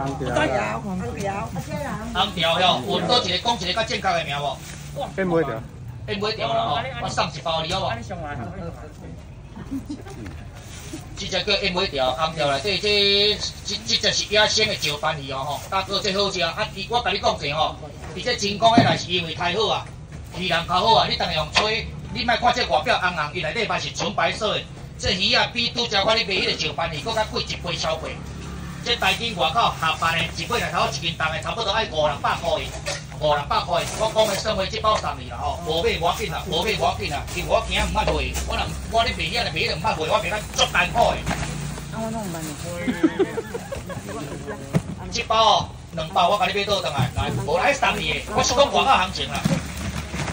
红条，红条，阿姐啦！红条，吼，换多一个，讲一个较健康个苗无？烟尾条，烟尾条咯吼，我送一包你好无？直接叫烟尾条，红条内底即这就是野生个石斑鱼哦吼，大个真好食，啊！我甲你讲一下吼，伊这真讲起来是因为太好啊，质量较好啊，你同样吹，你卖看这外表红红，伊内底嘛是纯白色个，即鱼啊比拄只款你卖迄个石斑鱼佫较贵一倍超倍。这台斤外口下班的，一斤来头一斤重的，差不多爱五六百块的，五六百块的。我讲的算惠，即包送你啦吼，无五块五块呐，五块五块呐，为我惊唔捌贵。我若我咧皮鞋咧皮咧唔捌贵，我皮鞋足苦宜。啊，我拢便宜。一包两包，我甲你买倒转来，来，无来送你。我是讲外口行情啦。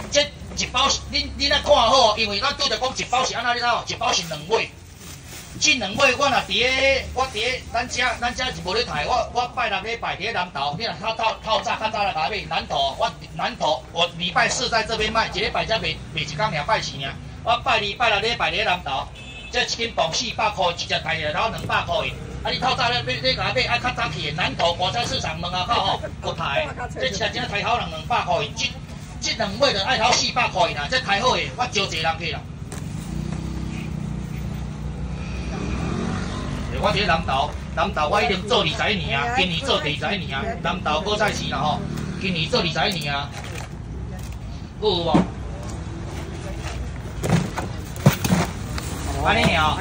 这一包，恁恁若看好，因为咱拄着讲一包是安那哩啦，一包是两块。即两月，我若伫咧，我伫咧咱遮，咱遮是无咧卖。我我拜六礼拜伫咧南投，你若透透透早较早来台北、南投，我南投我礼拜四在这边卖，一礼拜才卖卖一尔百四尔。我拜二拜六礼拜伫诶南投，一斤磅四百块，一只大然后两百块。啊，你透早要你甲台北，爱较早去诶南投瓜山市场门下口吼，有卖。这只只只好两两百块，即即两月的爱淘四百块啦。即卖好诶，我招个人去啦。我伫南投，南投我已经做二十年啊，今年做二十年啊。南投古菜市啦吼，今年做二十年啊，有无？安尼哦，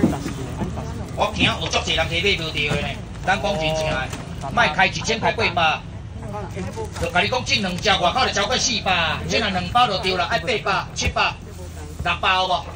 我听有足济人提买唔对诶，咱讲真正诶，卖开一千块八百，著甲你讲进两只外口著超过四百，进两包著对啦，爱八百、七百、六百好无？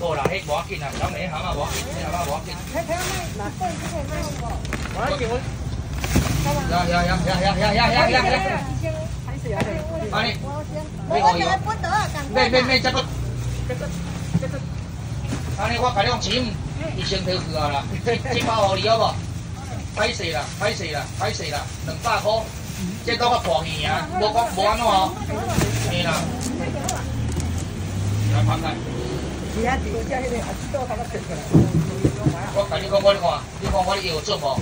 多啦，嘿，我进啦，小妹好嘛，我，你他妈我进。哎哎，没没没，结束，结束，结束。啊，你我快点进，一千多克了，七七八号里有不？快四了，快四了，快四了，两百克，这到可便宜呀，没讲没安诺啊，是啦，来盘来。我跟你讲，我你看，你看我业务做得好。